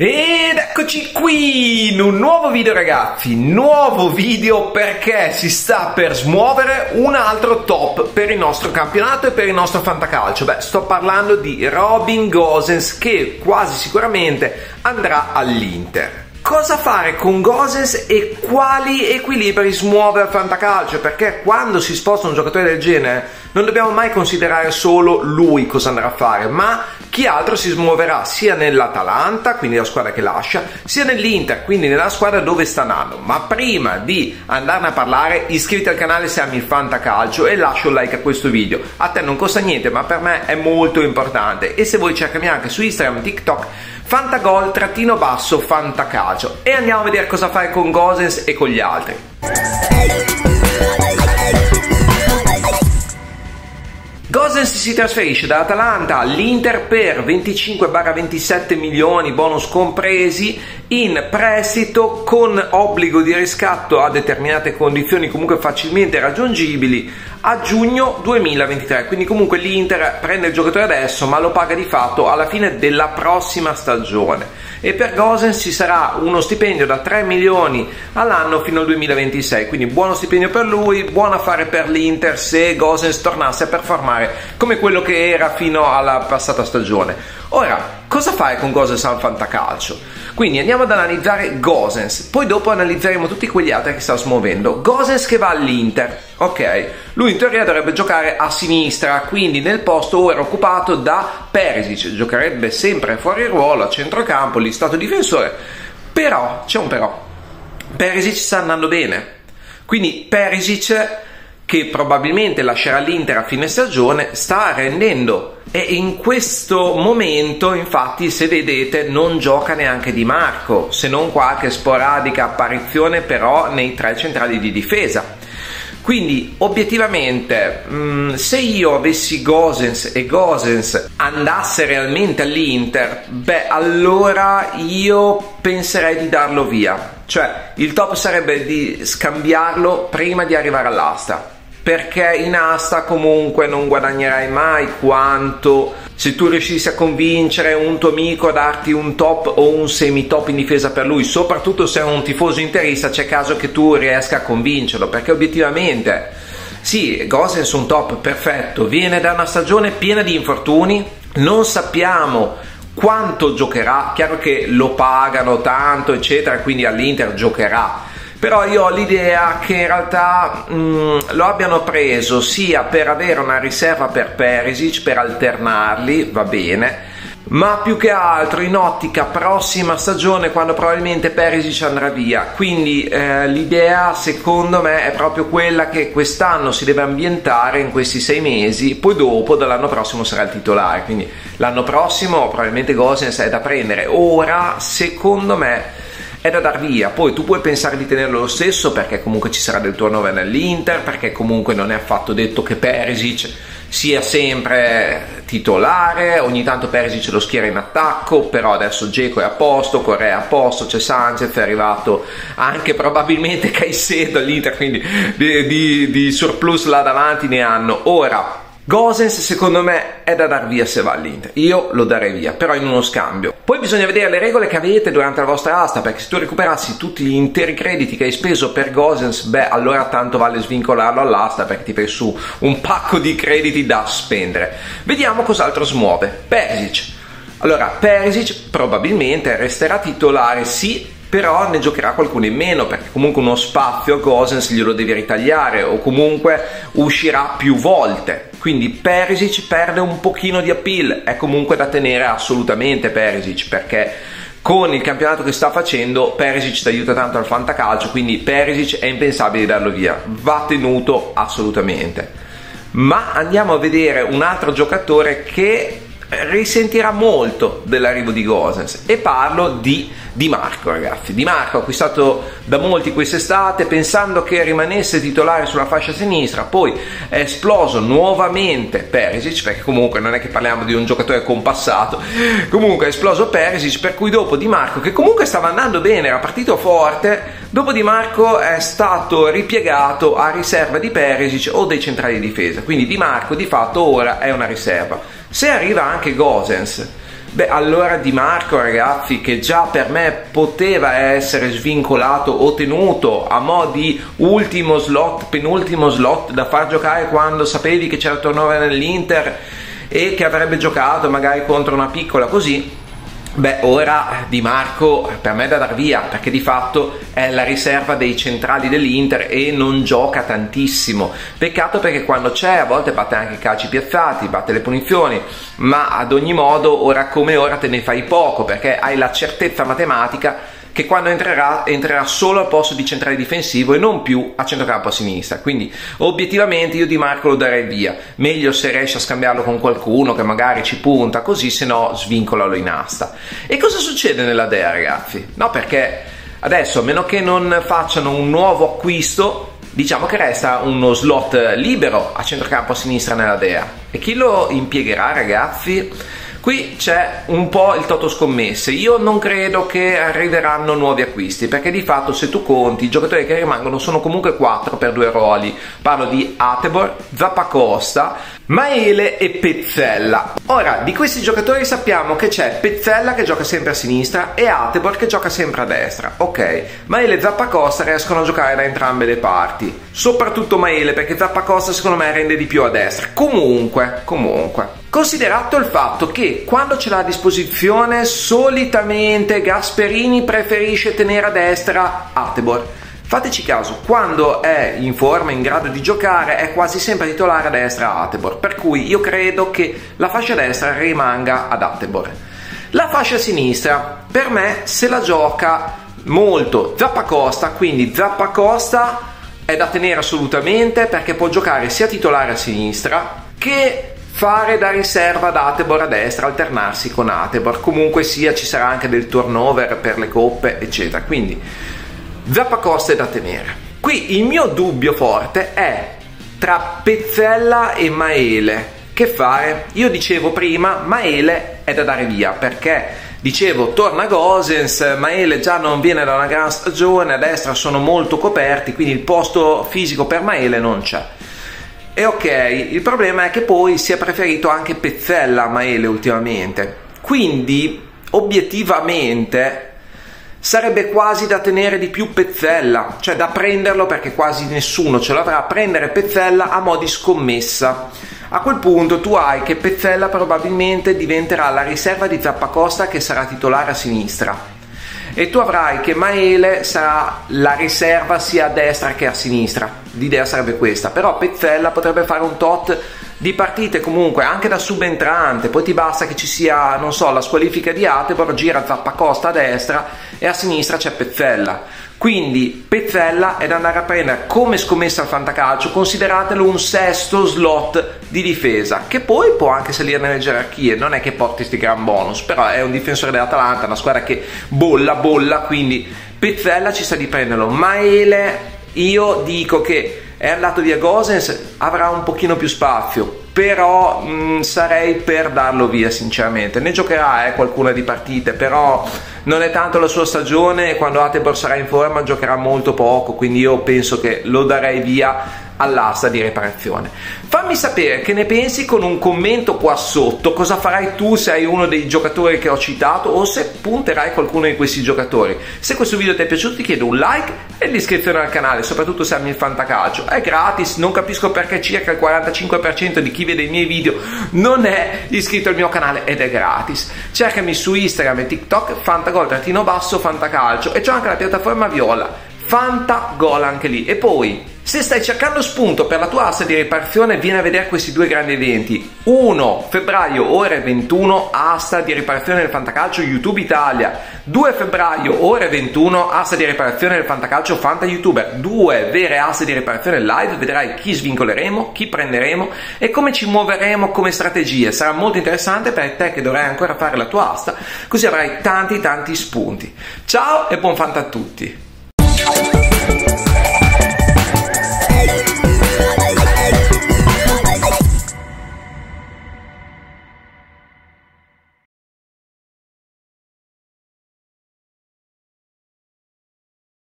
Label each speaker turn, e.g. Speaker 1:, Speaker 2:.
Speaker 1: Ed eccoci qui in un nuovo video ragazzi, nuovo video perché si sta per smuovere un altro top per il nostro campionato e per il nostro fantacalcio. Beh, sto parlando di Robin Gosens che quasi sicuramente andrà all'Inter. Cosa fare con Goses e quali equilibri smuove al fantacalcio? Perché quando si sposta un giocatore del genere non dobbiamo mai considerare solo lui cosa andrà a fare ma chi altro si smuoverà sia nell'Atalanta quindi la squadra che lascia sia nell'Inter quindi nella squadra dove sta andando. Ma prima di andarne a parlare iscriviti al canale se ami fantacalcio e lascia un like a questo video. A te non costa niente ma per me è molto importante. E se vuoi cercami anche su Instagram TikTok Fantagol trattino basso Fantacalcio. E andiamo a vedere cosa fare con Gosens e con gli altri. Gosens si trasferisce dall'Atalanta all'Inter per 25-27 milioni bonus compresi in prestito con obbligo di riscatto a determinate condizioni comunque facilmente raggiungibili a giugno 2023 quindi comunque l'Inter prende il giocatore adesso ma lo paga di fatto alla fine della prossima stagione. E per Gosens ci sarà uno stipendio da 3 milioni all'anno fino al 2026 quindi buono stipendio per lui buon affare per l'Inter se Gosens tornasse a performare come quello che era fino alla passata stagione. Ora cosa fare con Gosens al fantacalcio? Quindi andiamo ad analizzare Gosens, poi dopo analizzeremo tutti quegli altri che sta smuovendo. Gosens che va all'Inter, ok, lui in teoria dovrebbe giocare a sinistra, quindi nel posto ora occupato da Perisic, giocherebbe sempre fuori ruolo, a centrocampo, lì stato difensore, però, c'è un però, Perisic sta andando bene, quindi Perisic che probabilmente lascerà l'Inter a fine stagione sta rendendo e in questo momento, infatti, se vedete, non gioca neanche Di Marco, se non qualche sporadica apparizione però nei tre centrali di difesa. Quindi obiettivamente, mm, se io avessi Gosens e Gosens andasse realmente all'Inter, beh, allora io penserei di darlo via. Cioè, il top sarebbe di scambiarlo prima di arrivare all'asta perché in asta comunque non guadagnerai mai quanto. Se tu riuscissi a convincere un tuo amico a darti un top o un semi top in difesa per lui, soprattutto se è un tifoso interista, c'è caso che tu riesca a convincerlo, perché obiettivamente sì, Gosens un top perfetto, viene da una stagione piena di infortuni, non sappiamo quanto giocherà, chiaro che lo pagano tanto, eccetera, quindi all'Inter giocherà però io ho l'idea che in realtà mh, mm, lo abbiano preso sia per avere una riserva per Perisic, per alternarli, va bene, ma più che altro in ottica prossima stagione quando probabilmente Perisic andrà via. Quindi eh, l'idea secondo me è proprio quella che quest'anno si deve ambientare in questi sei mesi poi dopo dall'anno prossimo sarà il titolare. Quindi l'anno prossimo probabilmente Gosens è da prendere. Ora secondo me è da dar via. Poi tu puoi pensare di tenerlo lo stesso perché comunque ci sarà del turnover nell'Inter, perché comunque non è affatto detto che Perisic sia sempre titolare, ogni tanto Perisic lo schiera in attacco, però adesso Geco è a posto, Correa è a posto, c'è Sanchez, è arrivato anche probabilmente Caicedo all'Inter, quindi di, di, di surplus là davanti ne hanno. Ora, Gosens secondo me è da dar via se va all'Inter, io lo darei via, però in uno scambio. Poi bisogna vedere le regole che avete durante la vostra asta, perché se tu recuperassi tutti gli interi crediti che hai speso per Gosens, beh allora tanto vale svincolarlo all'asta perché ti fai su un pacco di crediti da spendere. Vediamo cos'altro smuove. Perisic. Allora, Perisic probabilmente resterà titolare sì però ne giocherà qualcuno in meno perché comunque uno spazio a Gosens glielo devi ritagliare o comunque uscirà più volte. Quindi Perisic perde un pochino di appeal. È comunque da tenere assolutamente Perisic perché con il campionato che sta facendo Perisic ti aiuta tanto al fantacalcio quindi Perisic è impensabile darlo via. Va tenuto assolutamente. Ma andiamo a vedere un altro giocatore che risentirà molto dell'arrivo di Gosens e parlo di Di Marco ragazzi Di Marco acquistato da molti quest'estate pensando che rimanesse titolare sulla fascia sinistra poi è esploso nuovamente Perisic perché comunque non è che parliamo di un giocatore compassato comunque è esploso Perisic per cui dopo Di Marco che comunque stava andando bene era partito forte dopo Di Marco è stato ripiegato a riserva di Perisic o dei centrali di difesa. Quindi Di Marco di fatto ora è una riserva. Se arriva anche Gosens, Beh, allora Di Marco, ragazzi, che già per me poteva essere svincolato o tenuto a mo' di ultimo slot, penultimo slot da far giocare quando sapevi che c'era il turnover nell'Inter e che avrebbe giocato magari contro una piccola così, Beh, ora Di Marco per me è da dar via perché di fatto è la riserva dei centrali dell'Inter e non gioca tantissimo. Peccato perché quando c'è a volte batte anche i calci piazzati, batte le punizioni, ma ad ogni modo ora come ora te ne fai poco perché hai la certezza matematica che quando entrerà entrerà solo al posto di centrale difensivo e non più a centrocampo a sinistra. Quindi obiettivamente io Di Marco lo darei via. Meglio se riesce a scambiarlo con qualcuno che magari ci punta così, se no svincolalo in asta. E cosa succede nella Dea ragazzi? No perché adesso a meno che non facciano un nuovo acquisto diciamo che resta uno slot libero a centrocampo a sinistra nella Dea. E chi lo impiegherà ragazzi? Qui c'è un po' il toto scommesse. Io non credo che arriveranno nuovi acquisti, perché di fatto se tu conti i giocatori che rimangono sono comunque 4 per due ruoli. Parlo di Atebor, Zappacosta, Maele e Pezzella. Ora, di questi giocatori sappiamo che c'è Pezzella che gioca sempre a sinistra e Atebor che gioca sempre a destra. Ok, Maele e Zappacosta riescono a giocare da entrambe le parti. Soprattutto Maele perché Zappacosta secondo me rende di più a destra. Comunque, comunque. Considerato il fatto che quando ce l'ha a disposizione solitamente Gasperini preferisce tenere a destra Atebor. Fateci caso, quando è in forma, in grado di giocare, è quasi sempre titolare a destra Atebor, per cui io credo che la fascia destra rimanga ad Atebor. La fascia sinistra, per me, se la gioca molto Zappacosta, quindi Zappacosta è da tenere assolutamente perché può giocare sia titolare a sinistra che fare da riserva ad Atebor a destra, alternarsi con Atebor, comunque sia ci sarà anche del turnover per le coppe, eccetera. Quindi Zappacosta è da tenere. Qui il mio dubbio forte è tra Pezzella e Maele. Che fare? Io dicevo prima, Maele è da dare via perché dicevo torna Gosens, Maele già non viene da una gran stagione, a destra sono molto coperti, quindi il posto fisico per Maele non c'è. E ok, il problema è che poi si è preferito anche Pezzella a Maele ultimamente. Quindi, obiettivamente, sarebbe quasi da tenere di più Pezzella, cioè da prenderlo perché quasi nessuno ce l'avrà, prendere Pezzella a mo' di scommessa. A quel punto tu hai che Pezzella probabilmente diventerà la riserva di Zappacosta che sarà titolare a sinistra e tu avrai che Maele sarà la riserva sia a destra che a sinistra. L'idea sarebbe questa, però Pezzella potrebbe fare un tot di partite comunque anche da subentrante, poi ti basta che ci sia, non so, la squalifica di Atebor, gira Zappacosta a destra e a sinistra c'è Pezzella quindi Pezzella è da andare a prendere come scommessa al fantacalcio, consideratelo un sesto slot di difesa, che poi può anche salire nelle gerarchie, non è che porti questi gran bonus, però è un difensore dell'Atalanta, una squadra che bolla, bolla, quindi Pezzella ci sta di prenderlo. Maele, io dico che è andato via Gosens, avrà un pochino più spazio, però mh, mm, sarei per darlo via sinceramente. Ne giocherà eh, qualcuna di partite però non è tanto la sua stagione quando Atebor sarà in forma giocherà molto poco quindi io penso che lo darei via all'asta di riparazione. Fammi sapere che ne pensi con un commento qua sotto, cosa farai tu se hai uno dei giocatori che ho citato o se punterai qualcuno di questi giocatori. Se questo video ti è piaciuto ti chiedo un like e l'iscrizione al canale, soprattutto se ami il fantacalcio. È gratis, non capisco perché circa il 45% di chi vede i miei video non è iscritto al mio canale ed è gratis. Cercami su Instagram e TikTok fantagol-basso fantacalcio e c'ho anche la piattaforma viola Fantagol anche lì. E poi se stai cercando spunto per la tua asta di riparazione, vieni a vedere questi due grandi eventi. 1 febbraio, ore 21, asta di riparazione del Fantacalcio YouTube Italia. 2 febbraio, ore 21, asta di riparazione del Fantacalcio Fanta YouTuber. Due vere aste di riparazione live, vedrai chi svincoleremo, chi prenderemo e come ci muoveremo come strategie. Sarà molto interessante per te che dovrai ancora fare la tua asta, così avrai tanti tanti spunti. Ciao e buon Fanta a tutti!